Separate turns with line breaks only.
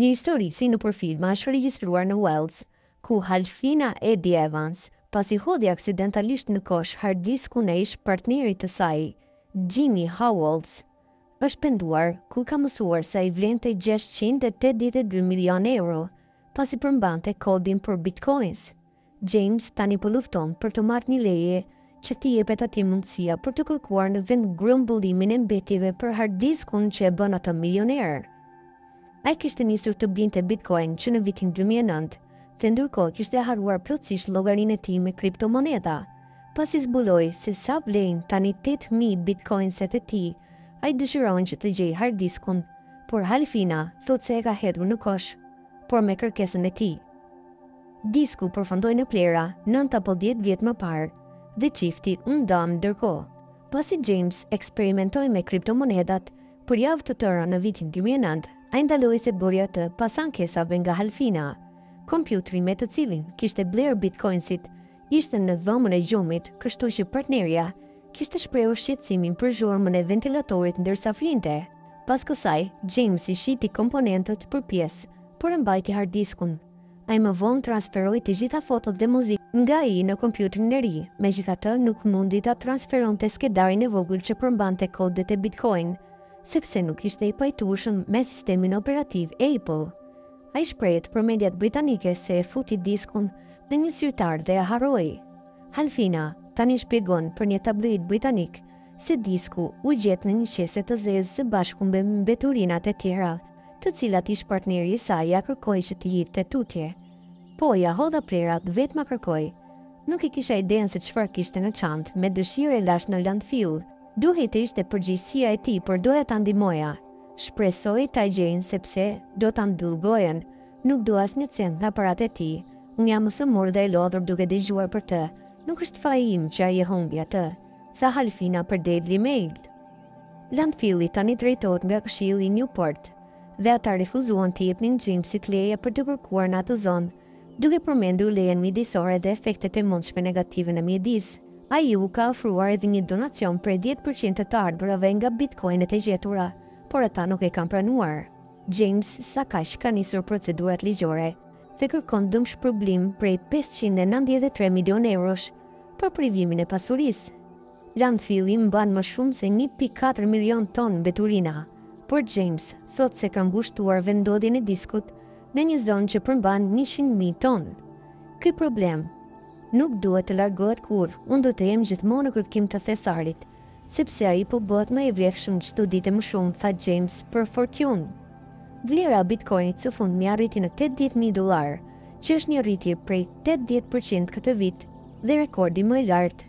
Një histori si nëpër filma është regjistruar në Uells, ku Halfina Eddie Evans, pasi hodhi aksidentalisht në kosh hard diskun e ish partnerit të saj, Jimmy Howells, është penduar kur ka mësuar se ai vlente gjashtëqind e tetëdhjetë e dy milionë euro, pasi përmbante kodin për Bitcoins, James tani po lufton për të marrë një leje që t'i jepet atij mundësia për të kërkuar në vendgrumbullimin e mbetjeve për hard diskun që e bën atë milioner. Ai kishte nisur të blinte Bitcoin që në vitin dy mijë e nëntë dhe ndërkohë kishte harruar plotësisht llogarinë e tij me kriptomonedha. Pasi zbuloi se sa vlejnë tani tetë mijë Bitcoinset e tij, ai dëshiron që të gjejë hard diskun, por Halfina thotë se e ka hedhur në kosh, por me kërkesën e tij. Disku përfundoi në plehra nëntë apo dhjetë vjet më parë dhe çifti u ndan ndërkohë, pasi James eksperimentoi me kriptomonedat për javë të tëra në vitin dy mijë e nëntë, ai ndaloi së bëri atë pas ankesave nga Halfina. Kompjuteri me të cilin kishte blerë Bitcoins-it ishte në dhomën e gjumit, kështu që partnerja kishte shprehur shqetësimin për zhurmën e ventilatorit ndërsa flinte. Pas kësaj, James i shiti komponentët për pjesë, por e mbajti hard diskun. Ai më vonë transferoi të gjitha fotot dhe muzikën nga ai në kompjuterin e ri, megjithatë nuk mundi ta transferonte skedarin e vogël që përmbante kodet e Bitcoin, sepse nuk ishte i pajtueshëm me sistemin operativ Apple. Ai shprehet për mediat britanike se e futi diskun në një sirtar dhe e harroi. Halfina tani shpjegon për një tabloid britanik se disku u gjet në një qese të zezë së bashku me mbeturinat e tjera. të cilat ish-partneri i saj ia kërkoi që t'i hidhte tutje. Po, ia hodha plehrat, vetë ma kërkoi. Nuk e kisha idenë se çfarë kishte në çantë, me dëshirë e lashë në landfill. Duhej të ishte përgjegjësia e tij, por doja ta ndihmoja. Shpresoj ta gjejnë sepse do ta mbyll gojën. Nuk dua asnjë cent nga paratë e tij. Unë jam e sëmurë dhe e lodhur duke dëgjuar për të. Nuk është faji im që ai e humbi atë, tha Halfina për Daily Mail. Landfilli tani drejtohet nga Këshilli i Newport dhe ata refuzuan t'i jepnin Jamesit leje për të kërkuar në atë zonë, duke përmendur lejen mjedisore dhe efektet e mundshme negative në mjedis. Ai u ka ofruar edhe një donacion prej dhjetë për qind të të ardhurave nga bitcoin-et e gjetura, por ata nuk e kanë pranuar. James sakaq ka nisur procedurat ligjore dhe kërkon dëmshpërblim prej pesëqind e nëntëdhjetë e tre milionë eurosh për privimin e pasurisë. Landfilli mban më shumë se një pikë katër milionë tonë mbeturina, por James thotë se ka ngushtuar vendndodhjen e diskut në një zonë që përmban njëqind mijë tonë. Ky problem nuk duhet të largohet kurrë, unë do të jem gjithmonë në kërkim të thesarit, sepse ai po bëhet më i vlefshëm çdo ditë e më shumë, tha James për Fortune. Vlera e Bitcoin-it së fundmi arriti në tetëdhjetë mijë dollarë, që është një rritje prej tetëdhjetë për qind këtë vit dhe rekordi më i lartë